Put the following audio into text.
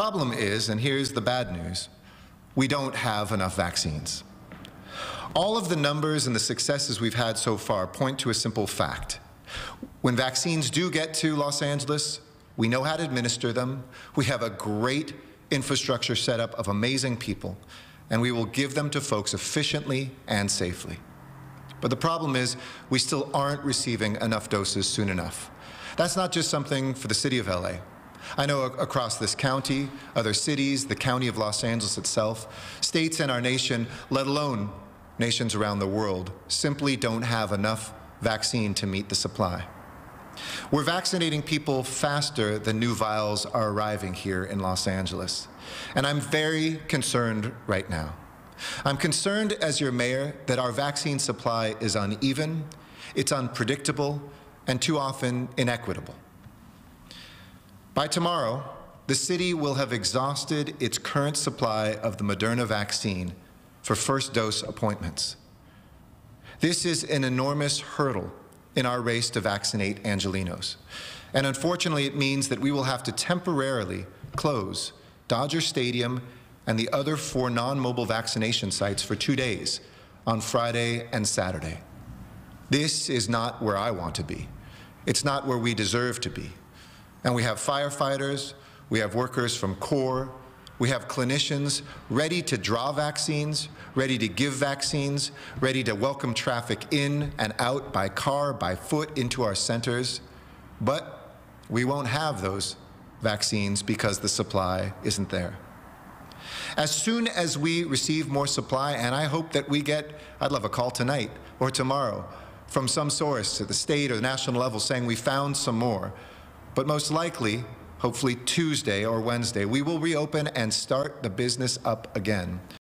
problem is, and here's the bad news, we don't have enough vaccines. All of the numbers and the successes we've had so far point to a simple fact. When vaccines do get to Los Angeles, we know how to administer them. We have a great infrastructure set up of amazing people, and we will give them to folks efficiently and safely. But the problem is we still aren't receiving enough doses soon enough. That's not just something for the city of LA. I know across this county, other cities, the county of Los Angeles itself, states in our nation, let alone nations around the world, simply don't have enough vaccine to meet the supply. We're vaccinating people faster than new vials are arriving here in Los Angeles. And I'm very concerned right now. I'm concerned as your mayor that our vaccine supply is uneven, it's unpredictable, and too often inequitable. By tomorrow, the city will have exhausted its current supply of the Moderna vaccine for first dose appointments. This is an enormous hurdle in our race to vaccinate Angelenos. And unfortunately, it means that we will have to temporarily close Dodger Stadium and the other four non-mobile vaccination sites for two days on Friday and Saturday. This is not where I want to be. It's not where we deserve to be. And we have firefighters, we have workers from CORE, we have clinicians ready to draw vaccines, ready to give vaccines, ready to welcome traffic in and out by car, by foot into our centers. But we won't have those vaccines because the supply isn't there. As soon as we receive more supply, and I hope that we get, I'd love a call tonight or tomorrow from some source at the state or the national level saying we found some more. But most likely, hopefully Tuesday or Wednesday, we will reopen and start the business up again.